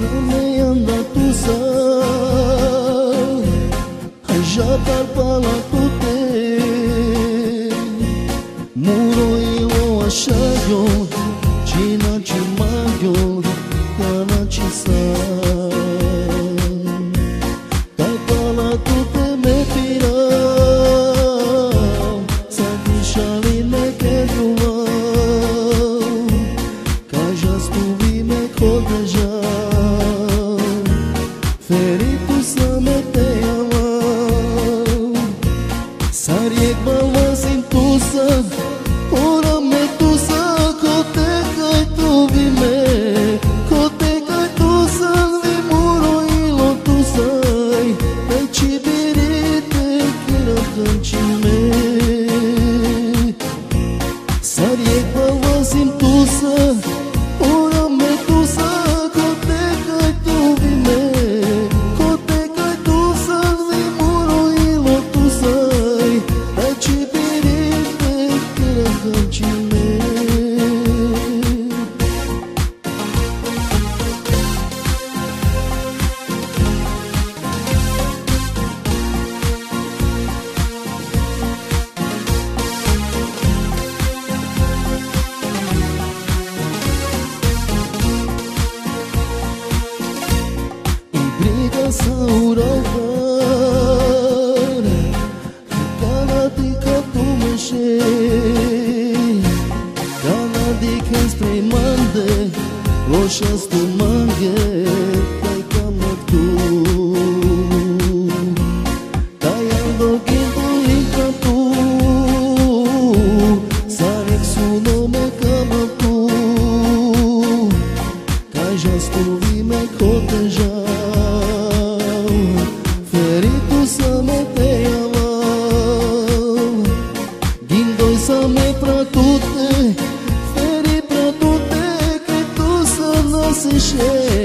me andato sa Já para tute Muro ilo ashayo China chimayo Yana chisa Kapala tute me pira rogare Canadică pumeșe Canadică spre mande O șastu mange Tai camă tu Tai ando kintul inca tu Sarek suno me camă tu Tai jastu vime kotejar Feritul să me te amam Din doi să me pratute Feri prătute, Că tu să nasi șer